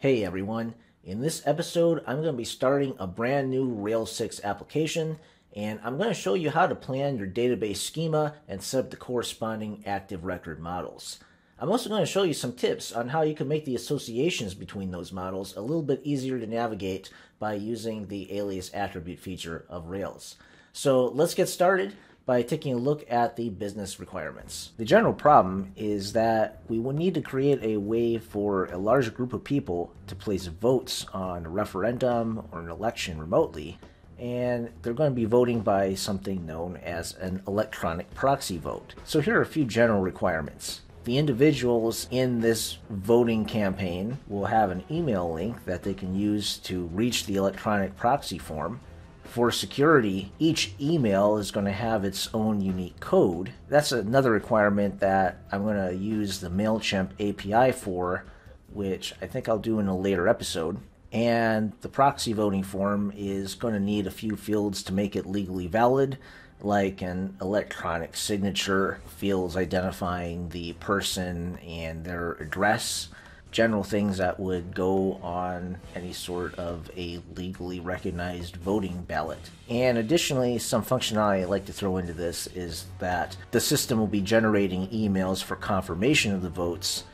Hey everyone, in this episode I'm going to be starting a brand new Rails 6 application and I'm going to show you how to plan your database schema and set up the corresponding active record models. I'm also going to show you some tips on how you can make the associations between those models a little bit easier to navigate by using the alias attribute feature of Rails. So let's get started by taking a look at the business requirements. The general problem is that we will need to create a way for a large group of people to place votes on a referendum or an election remotely, and they're going to be voting by something known as an electronic proxy vote. So here are a few general requirements. The individuals in this voting campaign will have an email link that they can use to reach the electronic proxy form. For security, each email is going to have its own unique code. That's another requirement that I'm going to use the MailChimp API for, which I think I'll do in a later episode. And the proxy voting form is going to need a few fields to make it legally valid like an electronic signature, fields identifying the person and their address, general things that would go on any sort of a legally recognized voting ballot. And additionally, some functionality I like to throw into this is that the system will be generating emails for confirmation of the votes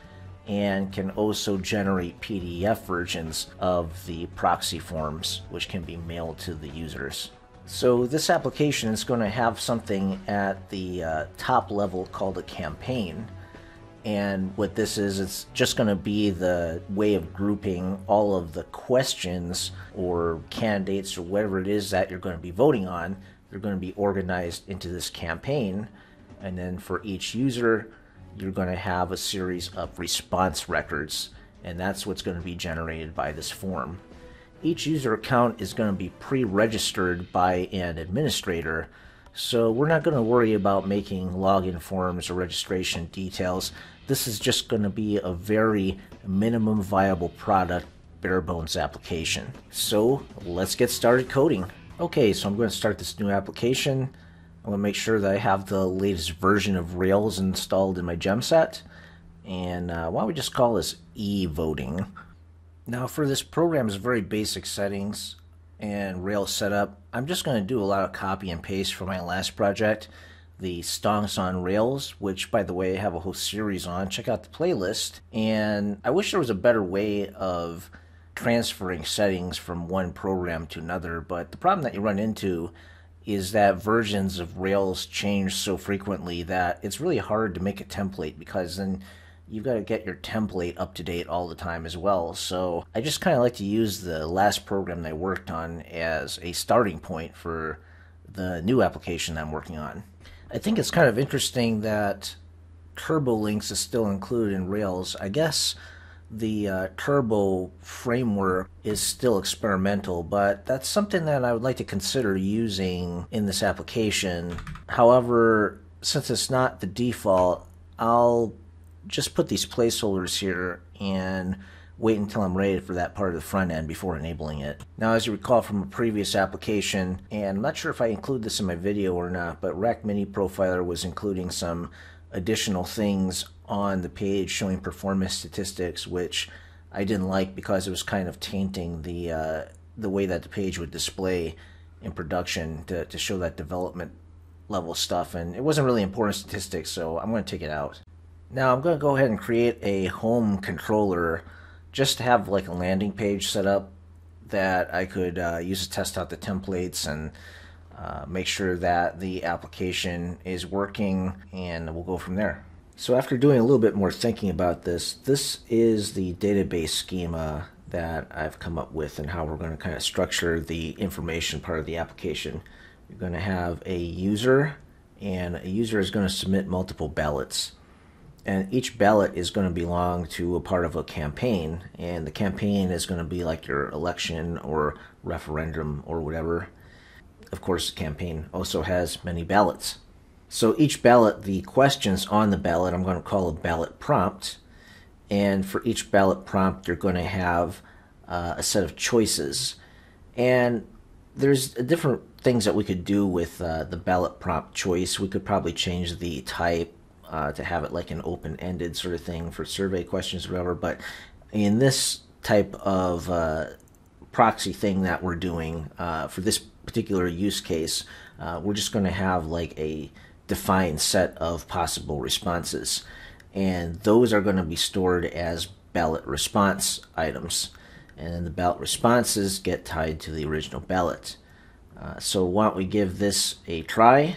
and can also generate PDF versions of the proxy forms, which can be mailed to the users. So this application is going to have something at the uh, top level called a campaign. And what this is, it's just going to be the way of grouping all of the questions or candidates or whatever it is that you're going to be voting on. They're going to be organized into this campaign. And then for each user, you're going to have a series of response records. And that's what's going to be generated by this form each user account is going to be pre-registered by an administrator, so we're not going to worry about making login forms or registration details. This is just going to be a very minimum viable product bare bones application. So let's get started coding. Okay, so I'm going to start this new application. I'm going to make sure that I have the latest version of Rails installed in my gem set. And uh, why don't we just call this e-voting? Now for this program's very basic settings and Rails setup, I'm just going to do a lot of copy and paste from my last project, the Stonks on Rails, which by the way I have a whole series on. Check out the playlist. And I wish there was a better way of transferring settings from one program to another, but the problem that you run into is that versions of Rails change so frequently that it's really hard to make a template because then you've got to get your template up to date all the time as well. So I just kind of like to use the last program that I worked on as a starting point for the new application that I'm working on. I think it's kind of interesting that TurboLinks is still included in Rails. I guess the uh, Turbo framework is still experimental, but that's something that I would like to consider using in this application. However, since it's not the default, I'll just put these placeholders here and wait until I'm ready for that part of the front end before enabling it. Now as you recall from a previous application, and I'm not sure if I include this in my video or not, but Rack Mini Profiler was including some additional things on the page showing performance statistics, which I didn't like because it was kind of tainting the uh, the way that the page would display in production to, to show that development level stuff, and it wasn't really important statistics, so I'm going to take it out. Now I'm going to go ahead and create a home controller just to have like a landing page set up that I could uh, use to test out the templates and uh, make sure that the application is working and we'll go from there. So after doing a little bit more thinking about this, this is the database schema that I've come up with and how we're going to kind of structure the information part of the application. You're going to have a user and a user is going to submit multiple ballots and each ballot is going to belong to a part of a campaign and the campaign is going to be like your election or referendum or whatever. Of course the campaign also has many ballots. So each ballot the questions on the ballot i'm going to call a ballot prompt. And for each ballot prompt you're going to have uh, a set of choices. And there's different things that we could do with uh, the ballot prompt choice. We could probably change the type uh, to have it like an open-ended sort of thing for survey questions or whatever. But in this type of uh, proxy thing that we're doing uh, for this particular use case, uh, we're just going to have like a defined set of possible responses. And those are going to be stored as ballot response items. And then the ballot responses get tied to the original ballot. Uh, so why don't we give this a try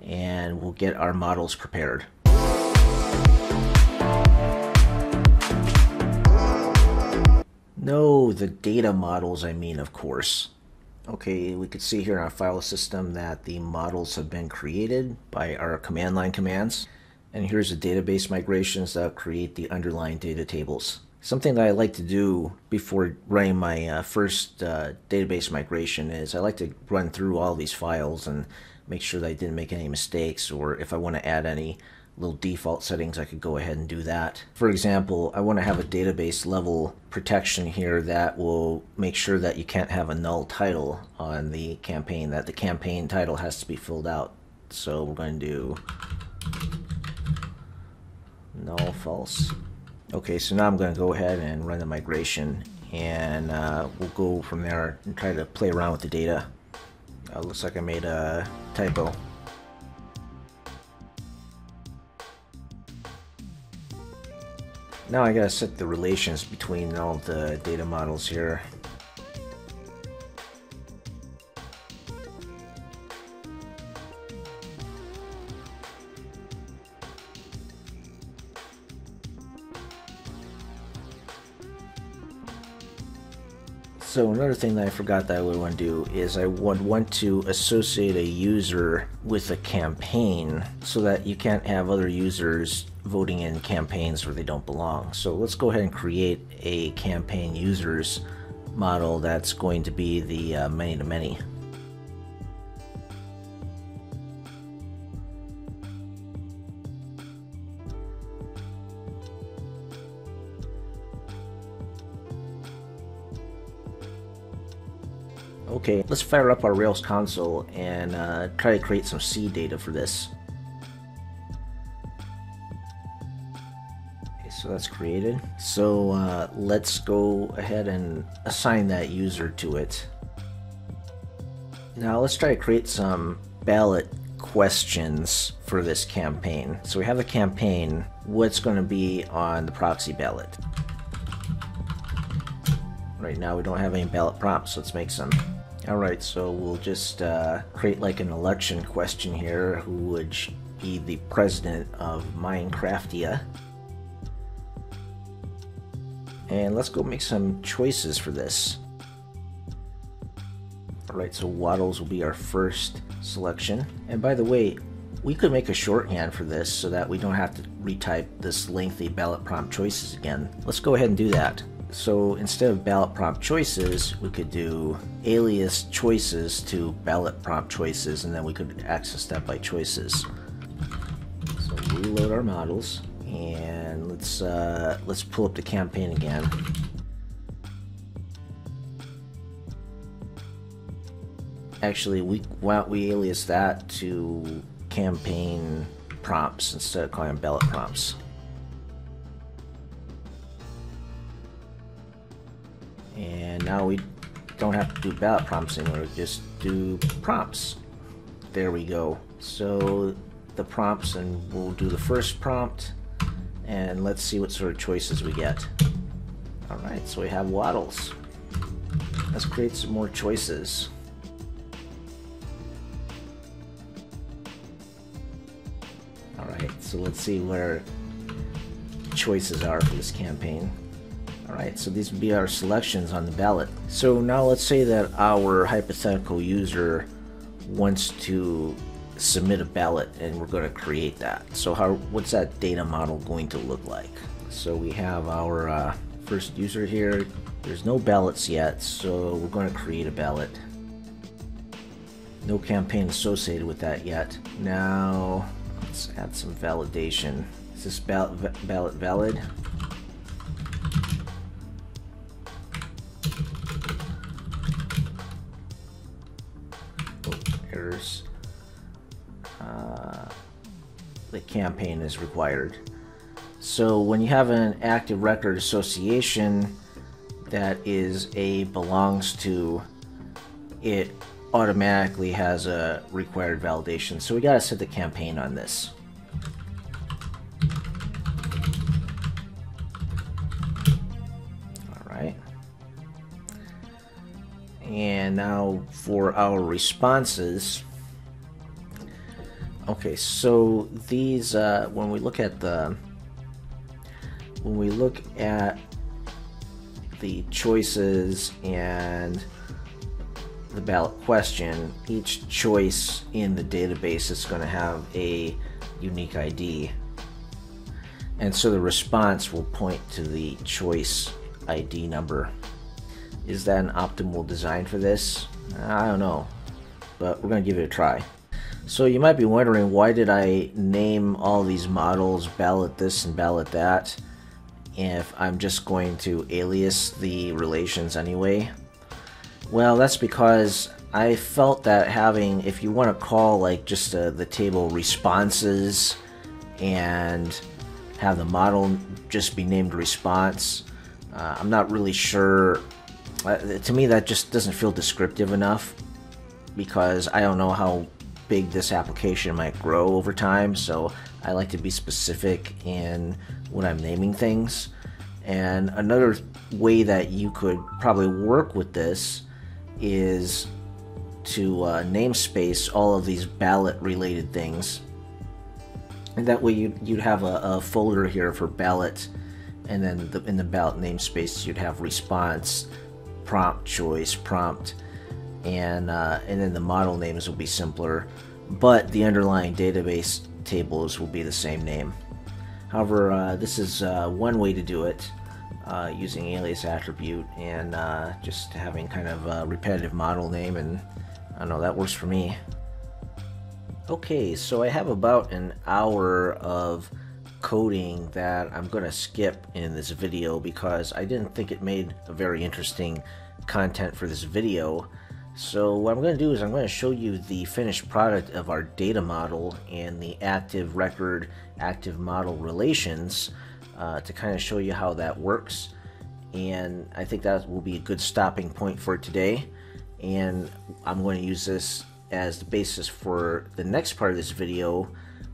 and we'll get our models prepared. No, the data models I mean, of course. Okay, we could see here in our file system that the models have been created by our command line commands. And here's the database migrations that create the underlying data tables. Something that I like to do before running my uh, first uh, database migration is I like to run through all these files and make sure that I didn't make any mistakes or if I want to add any little default settings, I could go ahead and do that. For example, I want to have a database level protection here that will make sure that you can't have a null title on the campaign, that the campaign title has to be filled out. So we're going to do null false. Okay, so now I'm going to go ahead and run the migration and uh, we'll go from there and try to play around with the data. Uh, looks like I made a typo. Now I gotta set the relations between all the data models here. So another thing that I forgot that I would want to do is I would want to associate a user with a campaign so that you can't have other users voting in campaigns where they don't belong. So let's go ahead and create a campaign users model that's going to be the uh, many-to-many. Okay, let's fire up our Rails console and uh, try to create some seed data for this. So that's created. So uh, let's go ahead and assign that user to it. Now let's try to create some ballot questions for this campaign. So we have a campaign, what's going to be on the proxy ballot? Right now we don't have any ballot prompts, so let's make some. Alright, so we'll just uh, create like an election question here. Who would be the president of Minecraftia? And let's go make some choices for this. Alright, so Waddles will be our first selection. And by the way, we could make a shorthand for this so that we don't have to retype this lengthy ballot prompt choices again. Let's go ahead and do that. So instead of ballot prompt choices, we could do alias choices to ballot prompt choices, and then we could access that by choices. So reload our models, and let's uh, let's pull up the campaign again. Actually, we why don't we alias that to campaign prompts instead of calling them ballot prompts. And now we don't have to do ballot prompts anymore, just do prompts. There we go. So the prompts and we'll do the first prompt and let's see what sort of choices we get. Alright, so we have waddles. Let's create some more choices. Alright, so let's see where choices are for this campaign. Alright, so these would be our selections on the ballot. So now let's say that our hypothetical user wants to submit a ballot and we're going to create that. So how what's that data model going to look like? So we have our uh, first user here. There's no ballots yet, so we're going to create a ballot. No campaign associated with that yet. Now, let's add some validation. Is this ballot, ballot valid? uh, the campaign is required. So when you have an active record association, that is A belongs to, it automatically has a required validation. So we got to set the campaign on this. All right. And now for our responses. Okay, so these, uh, when we look at the, when we look at the choices and the ballot question, each choice in the database is going to have a unique ID. And so the response will point to the choice ID number. Is that an optimal design for this? I don't know, but we're going to give it a try. So you might be wondering why did I name all these models ballot this and ballot that if I'm just going to alias the relations anyway? Well, that's because I felt that having, if you want to call like just uh, the table responses and have the model just be named response, uh, I'm not really sure. Uh, to me, that just doesn't feel descriptive enough because I don't know how big this application might grow over time, so I like to be specific in when I'm naming things. And another way that you could probably work with this is to uh, namespace all of these ballot related things. And that way you'd, you'd have a, a folder here for ballot, and then the, in the ballot namespace you'd have response, prompt choice, prompt, and uh, and then the model names will be simpler, but the underlying database tables will be the same name. However, uh, this is uh, one way to do it uh, using alias attribute and uh, just having kind of a repetitive model name, and I don't know that works for me. Okay, so I have about an hour of coding that I'm going to skip in this video because I didn't think it made a very interesting content for this video. So what I'm going to do is I'm going to show you the finished product of our data model and the active record active model relations uh, to kind of show you how that works. And I think that will be a good stopping point for today. And I'm going to use this as the basis for the next part of this video,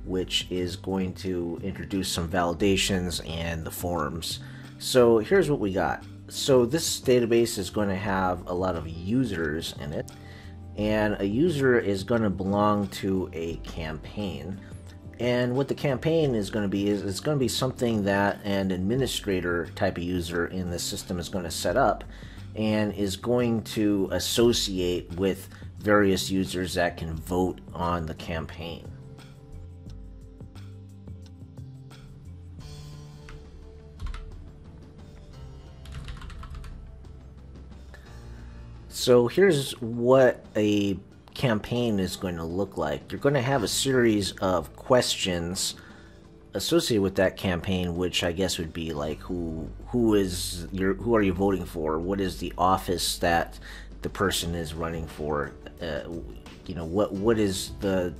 which is going to introduce some validations and the forms. So here's what we got. So this database is going to have a lot of users in it, and a user is going to belong to a campaign. And what the campaign is going to be is it's going to be something that an administrator type of user in the system is going to set up and is going to associate with various users that can vote on the campaign. So here's what a campaign is going to look like. You're going to have a series of questions associated with that campaign, which I guess would be like who who is your who are you voting for? What is the office that the person is running for? Uh, you know what what is the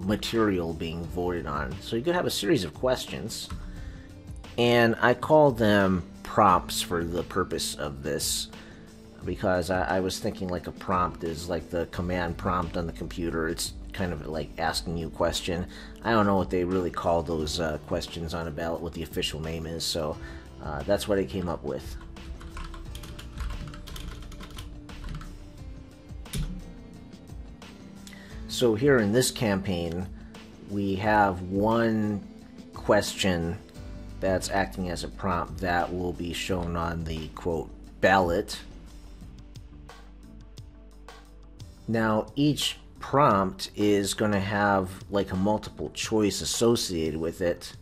material being voted on? So you could have a series of questions, and I call them prompts for the purpose of this because I, I, was thinking like a prompt is like the command prompt on the computer. It's kind of like asking you a question. I don't know what they really call those uh, questions on a ballot, what the official name is, so uh, that's what I came up with. So here in this campaign, we have one question that's acting as a prompt that will be shown on the quote ballot Now, each prompt is going to have like a multiple choice associated with it,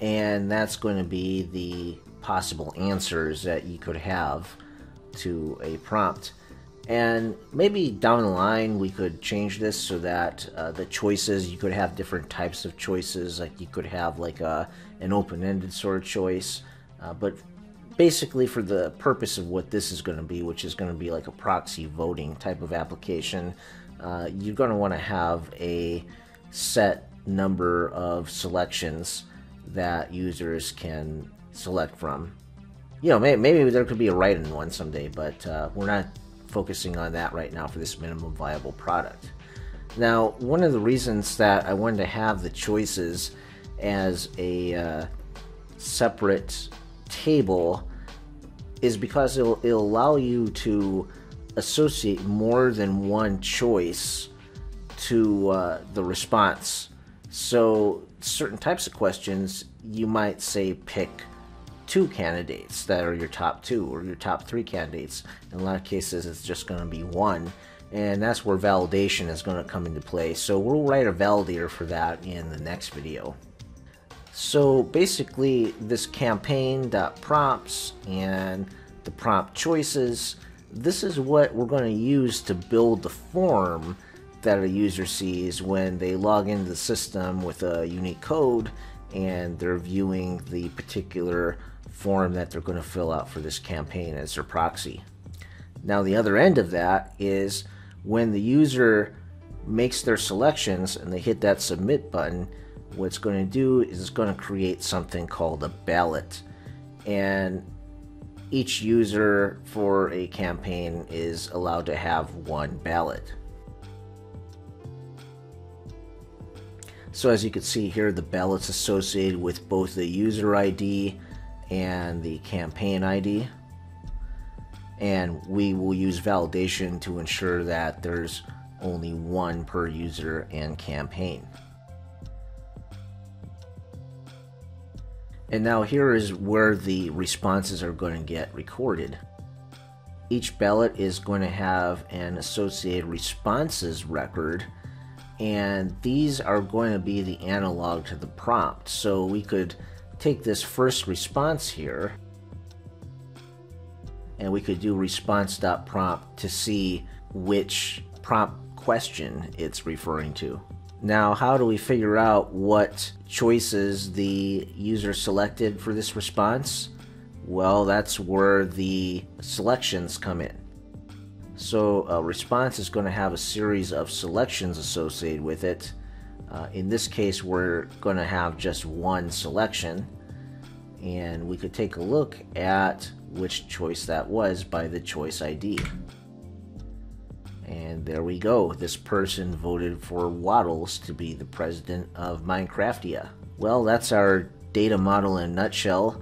and that's going to be the possible answers that you could have to a prompt. And maybe down the line we could change this so that uh, the choices you could have different types of choices. Like you could have like a an open-ended sort of choice, uh, but basically for the purpose of what this is going to be, which is going to be like a proxy voting type of application, uh, you're going to want to have a set number of selections that users can select from. you know, maybe, maybe there could be a write-in one someday, but uh, we're not focusing on that right now for this minimum viable product. Now, one of the reasons that I wanted to have the choices as a uh, separate table is because it'll, it'll allow you to associate more than one choice to uh, the response. So, certain types of questions, you might say pick two candidates that are your top two or your top three candidates. In a lot of cases, it's just going to be one. And that's where validation is going to come into play. So we'll write a validator for that in the next video. So basically, this campaign.prompts and the prompt choices, this is what we're going to use to build the form that a user sees when they log into the system with a unique code and they're viewing the particular form that they're going to fill out for this campaign as their proxy. Now, the other end of that is when the user makes their selections and they hit that submit button, what it's going to do is it's going to create something called a ballot. And each user for a campaign is allowed to have one ballot. So as you can see here, the ballot's associated with both the user ID and the campaign ID. And we will use validation to ensure that there's only one per user and campaign. And now here is where the responses are going to get recorded. Each ballot is going to have an associated responses record and these are going to be the analog to the prompt. So we could take this first response here and we could do response.prompt to see which prompt question it's referring to. Now, how do we figure out what choices the user selected for this response? Well, that's where the selections come in. So a response is going to have a series of selections associated with it. Uh, in this case, we're going to have just one selection. And we could take a look at which choice that was by the choice ID. And there we go. This person voted for Waddles to be the president of Minecraftia. Well, that's our data model in a nutshell.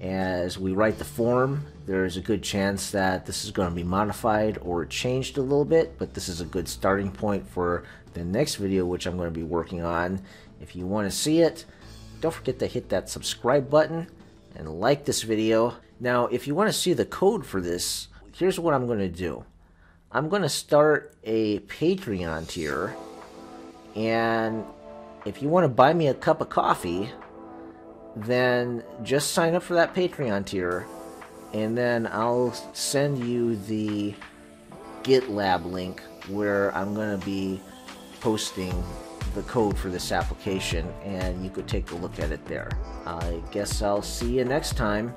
As we write the form, there's a good chance that this is going to be modified or changed a little bit, but this is a good starting point for the next video, which I'm going to be working on. If you want to see it, don't forget to hit that subscribe button and like this video. Now, if you want to see the code for this, here's what I'm going to do. I'm going to start a Patreon tier, and if you want to buy me a cup of coffee, then just sign up for that Patreon tier and then I'll send you the GitLab link where I'm going to be posting the code for this application and you could take a look at it there. I guess I'll see you next time.